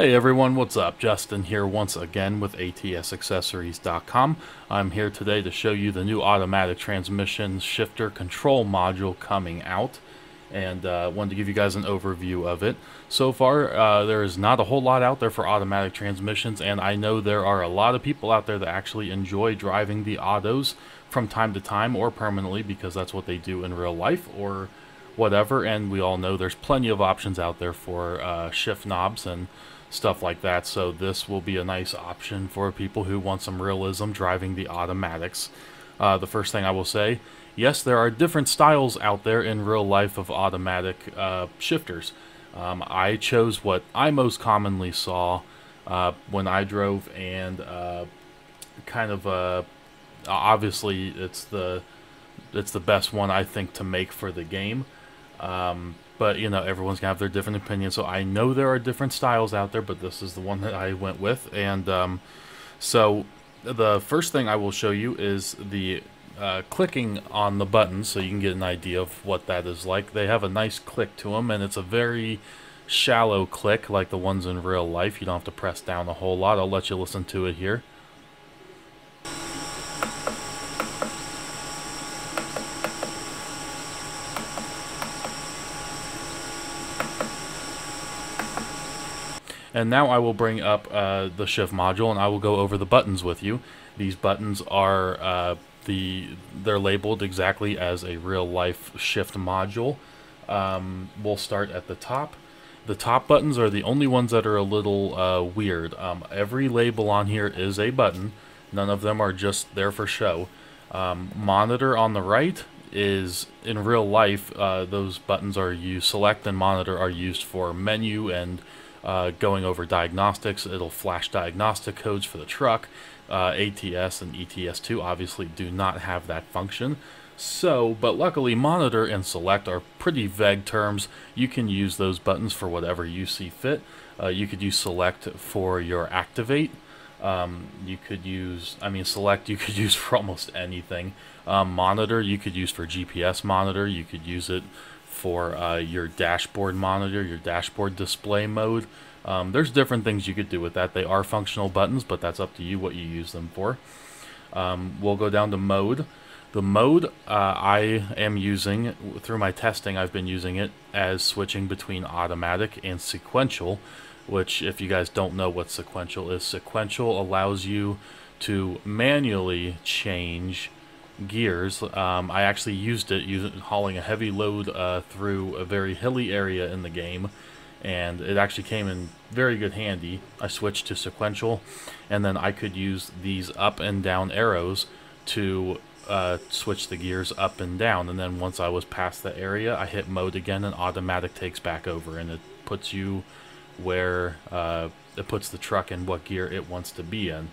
Hey everyone, what's up? Justin here once again with ATSAccessories.com. I'm here today to show you the new automatic transmission shifter control module coming out and uh, wanted to give you guys an overview of it. So far, uh, there is not a whole lot out there for automatic transmissions and I know there are a lot of people out there that actually enjoy driving the autos from time to time or permanently because that's what they do in real life or whatever and we all know there's plenty of options out there for uh, shift knobs and stuff like that. So this will be a nice option for people who want some realism driving the automatics. Uh, the first thing I will say yes there are different styles out there in real life of automatic uh, shifters. Um, I chose what I most commonly saw uh, when I drove and uh, kind of uh, obviously it's the it's the best one I think to make for the game. Um, but you know, everyone's gonna have their different opinions. So I know there are different styles out there, but this is the one that I went with. And um, so the first thing I will show you is the uh, clicking on the buttons, so you can get an idea of what that is like. They have a nice click to them, and it's a very shallow click like the ones in real life. You don't have to press down a whole lot. I'll let you listen to it here. And now I will bring up uh, the shift module and I will go over the buttons with you. These buttons are uh, the they're labeled exactly as a real life shift module. Um, we'll start at the top. The top buttons are the only ones that are a little uh, weird. Um, every label on here is a button. None of them are just there for show. Um, monitor on the right is in real life uh, those buttons are used select and monitor are used for menu and uh, going over diagnostics. It'll flash diagnostic codes for the truck. Uh, ATS and ETS2 obviously do not have that function. So, but luckily monitor and select are pretty vague terms. You can use those buttons for whatever you see fit. Uh, you could use select for your activate. Um, you could use, I mean, select you could use for almost anything. Um, monitor you could use for GPS monitor. You could use it for uh, your dashboard monitor, your dashboard display mode. Um, there's different things you could do with that. They are functional buttons, but that's up to you what you use them for. Um, we'll go down to mode. The mode uh, I am using, through my testing, I've been using it as switching between automatic and sequential, which if you guys don't know what sequential is, sequential allows you to manually change gears. Um, I actually used it using hauling a heavy load uh, through a very hilly area in the game, and it actually came in very good handy. I switched to sequential, and then I could use these up and down arrows to uh, switch the gears up and down. And then once I was past the area, I hit mode again, and automatic takes back over, and it puts you where uh, it puts the truck in what gear it wants to be in.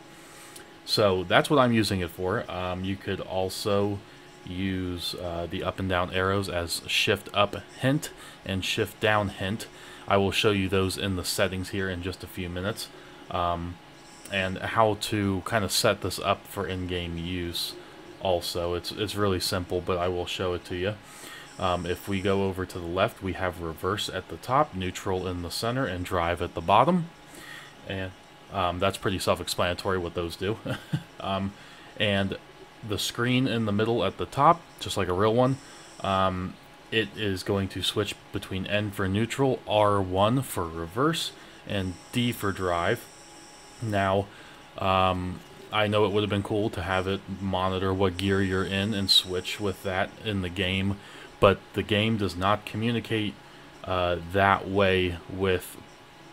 So that's what I'm using it for. Um, you could also use uh, the up and down arrows as shift up hint and shift down hint. I will show you those in the settings here in just a few minutes. Um, and how to kind of set this up for in-game use also. It's, it's really simple, but I will show it to you. Um, if we go over to the left, we have reverse at the top, neutral in the center, and drive at the bottom. And um, that's pretty self-explanatory what those do. um, and the screen in the middle at the top, just like a real one, um, it is going to switch between N for neutral, R1 for reverse, and D for drive. Now, um, I know it would have been cool to have it monitor what gear you're in and switch with that in the game, but the game does not communicate uh, that way with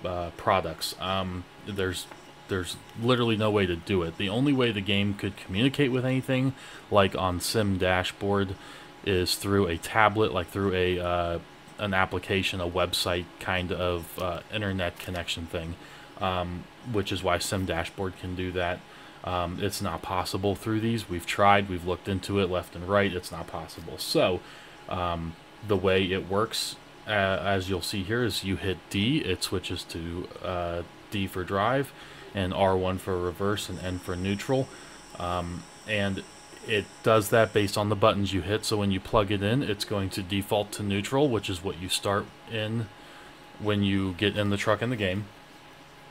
uh, products. Um, there's there's literally no way to do it. The only way the game could communicate with anything, like on Sim Dashboard, is through a tablet, like through a uh, an application, a website kind of uh, internet connection thing, um, which is why Sim Dashboard can do that. Um, it's not possible through these. We've tried, we've looked into it left and right. It's not possible. So um, the way it works, uh, as you'll see here, is you hit D, it switches to uh, D for drive, and R1 for reverse, and N for neutral. Um, and it does that based on the buttons you hit. So when you plug it in, it's going to default to neutral, which is what you start in when you get in the truck in the game.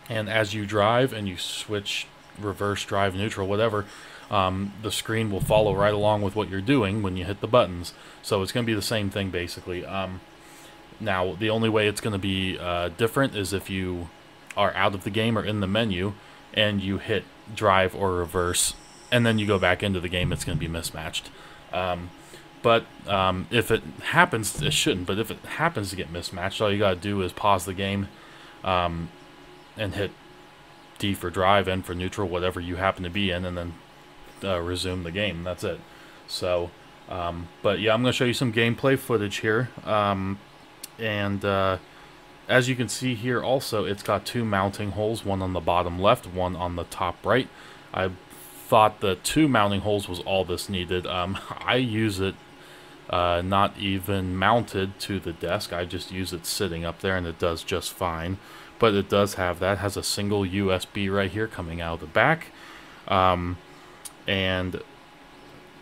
And as you drive and you switch reverse, drive, neutral, whatever, um, the screen will follow right along with what you're doing when you hit the buttons. So it's going to be the same thing basically. Um, now, the only way it's going to be uh, different is if you are out of the game or in the menu and you hit drive or reverse and then you go back into the game, it's going to be mismatched. Um, but um, if it happens, it shouldn't, but if it happens to get mismatched, all you got to do is pause the game um, and hit D for drive, N for neutral, whatever you happen to be in, and then uh, resume the game. That's it. So, um, but yeah, I'm going to show you some gameplay footage here. Um, and uh, as you can see here also, it's got two mounting holes, one on the bottom left, one on the top right. I thought the two mounting holes was all this needed. Um, I use it uh, not even mounted to the desk. I just use it sitting up there and it does just fine. But it does have that. It has a single USB right here coming out of the back. Um, and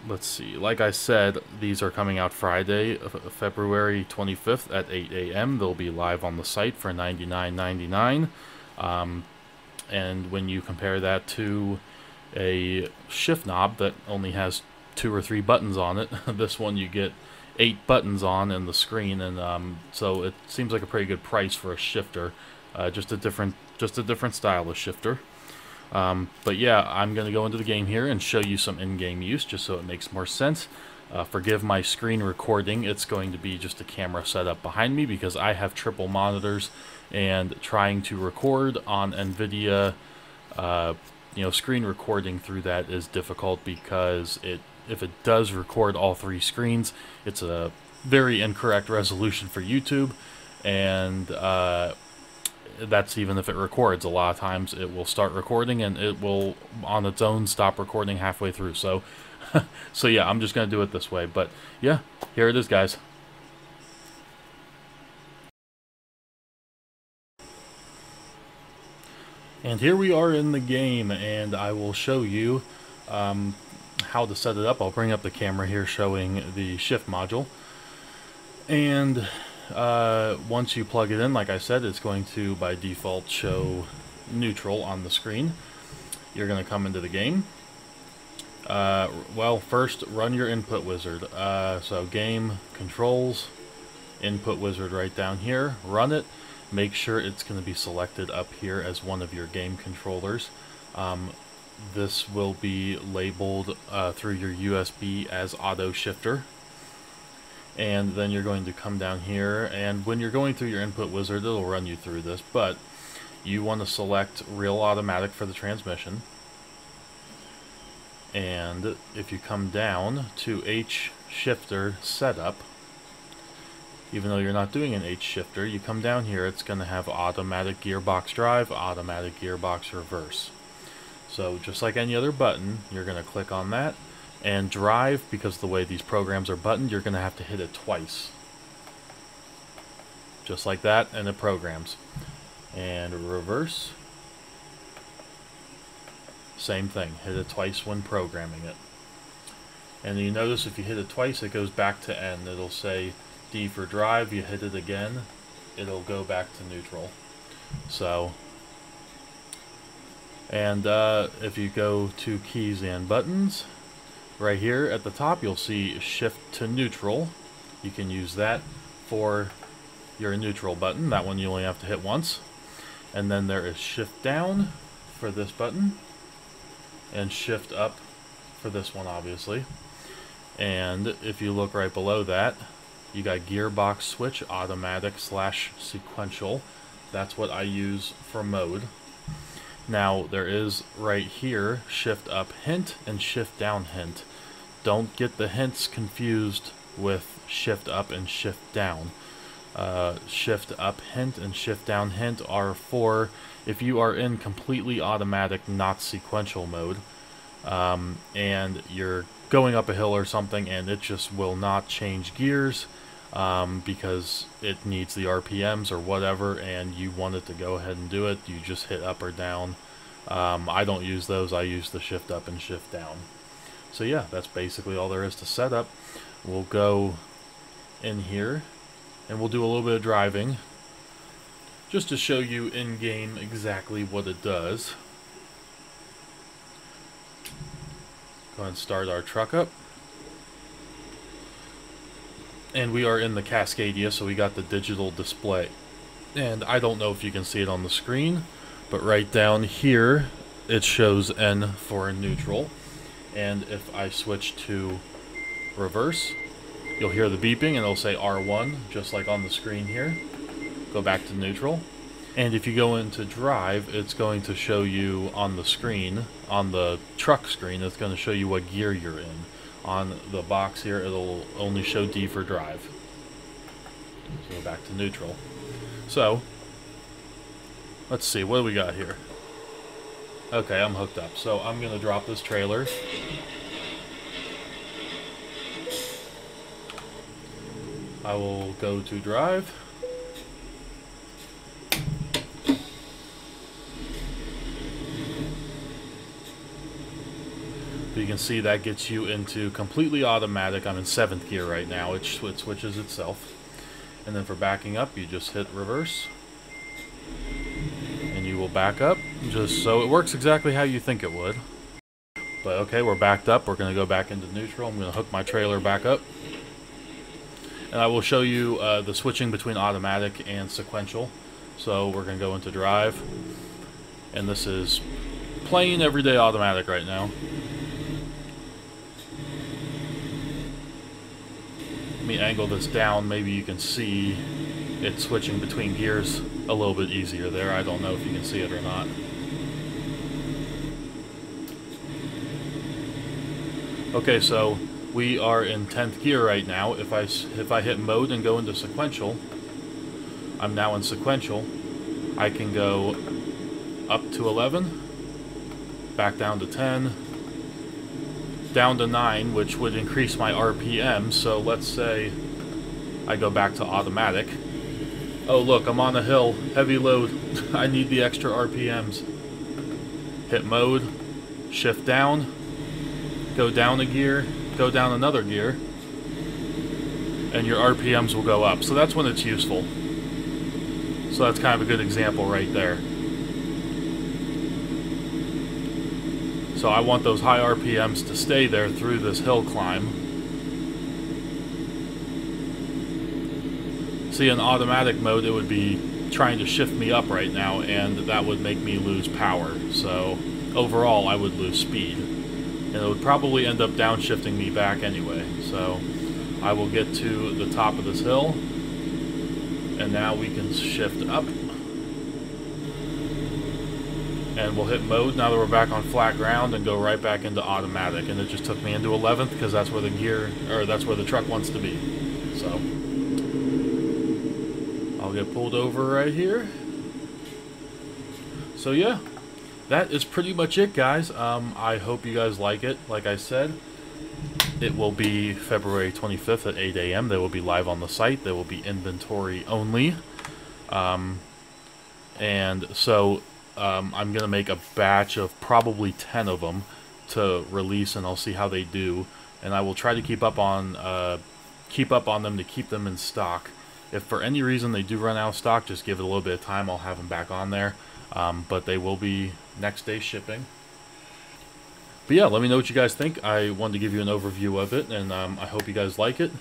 let's see, like I said, these are coming out Friday, February 25th at 8 a.m. They'll be live on the site for $99.99. Um, and when you compare that to a shift knob that only has two or three buttons on it, this one you get eight buttons on in the screen, and um, so it seems like a pretty good price for a shifter. Uh, just a different, just a different style of shifter. Um, but yeah, I'm going to go into the game here and show you some in-game use just so it makes more sense. Uh, forgive my screen recording. It's going to be just a camera setup behind me because I have triple monitors and trying to record on NVIDIA, uh, you know, screen recording through that is difficult because it if it does record all three screens, it's a very incorrect resolution for YouTube and uh, that's even if it records. A lot of times it will start recording and it will on its own stop recording halfway through. So, so yeah, I'm just going to do it this way. But yeah, here it is, guys. And here we are in the game, and I will show you um, how to set it up. I'll bring up the camera here showing the shift module. And uh, once you plug it in, like I said, it's going to, by default, show neutral on the screen. You're going to come into the game. Uh, well, first, run your input wizard. Uh, so game, controls, input wizard right down here. Run it. Make sure it's going to be selected up here as one of your game controllers. Um, this will be labeled uh, through your USB as auto shifter and then you're going to come down here and when you're going through your input wizard it'll run you through this but you want to select real automatic for the transmission. And if you come down to H shifter setup even though you're not doing an H shifter you come down here it's going to have automatic gearbox drive automatic gearbox reverse. So just like any other button you're going to click on that and drive, because the way these programs are buttoned, you're going to have to hit it twice. Just like that, and it programs. And reverse. Same thing, hit it twice when programming it. And you notice if you hit it twice, it goes back to N. It'll say D for drive, you hit it again, it'll go back to neutral. So, and uh, if you go to keys and buttons, Right here at the top you'll see shift to neutral. You can use that for your neutral button. That one you only have to hit once. And then there is shift down for this button. And shift up for this one obviously. And if you look right below that, you got gearbox switch, automatic slash sequential. That's what I use for mode. Now there is right here shift up hint and shift down hint. Don't get the hints confused with shift up and shift down. Uh, shift up hint and shift down hint are for if you are in completely automatic, not sequential mode, um, and you're going up a hill or something and it just will not change gears um, because it needs the RPMs or whatever and you want it to go ahead and do it, you just hit up or down. Um, I don't use those, I use the shift up and shift down. So yeah, that's basically all there is to set up. We'll go in here and we'll do a little bit of driving just to show you in-game exactly what it does. Go ahead and start our truck up. And we are in the Cascadia, so we got the digital display. And I don't know if you can see it on the screen, but right down here, it shows N for neutral. And if I switch to reverse, you'll hear the beeping and it'll say R1, just like on the screen here. Go back to neutral. And if you go into drive, it's going to show you on the screen, on the truck screen, it's going to show you what gear you're in. On the box here, it'll only show D for drive. So go back to neutral. So, let's see, what do we got here? Okay, I'm hooked up. So I'm going to drop this trailer. I will go to drive. You can see that gets you into completely automatic. I'm in 7th gear right now. It, it switches itself. And then for backing up, you just hit reverse. Back up. Just so it works exactly how you think it would. But okay, we're backed up. We're going to go back into neutral. I'm going to hook my trailer back up. And I will show you uh, the switching between automatic and sequential. So we're going to go into drive. And this is plain everyday automatic right now. Let me angle this down, maybe you can see it switching between gears a little bit easier there. I don't know if you can see it or not. Okay, so we are in 10th gear right now. If I, if I hit mode and go into sequential, I'm now in sequential. I can go up to 11, back down to 10, down to 9, which would increase my RPM. So let's say I go back to automatic. Oh, look, I'm on a hill. Heavy load. I need the extra RPMs. Hit mode. Shift down. Go down a gear. Go down another gear. And your RPMs will go up. So that's when it's useful. So that's kind of a good example right there. So I want those high RPMs to stay there through this hill climb. See, in automatic mode, it would be trying to shift me up right now, and that would make me lose power. So overall, I would lose speed. And it would probably end up downshifting me back anyway. So I will get to the top of this hill, and now we can shift up and we'll hit mode now that we're back on flat ground and go right back into automatic and it just took me into 11th because that's where the gear or that's where the truck wants to be so I'll get pulled over right here so yeah that is pretty much it guys um, I hope you guys like it like I said it will be February 25th at 8 a.m. They will be live on the site. They will be inventory only. Um, and so um, I'm going to make a batch of probably 10 of them to release, and I'll see how they do. And I will try to keep up on uh, keep up on them to keep them in stock. If for any reason they do run out of stock, just give it a little bit of time. I'll have them back on there. Um, but they will be next day shipping. But yeah, let me know what you guys think. I wanted to give you an overview of it, and um, I hope you guys like it.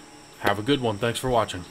Have a good one. Thanks for watching.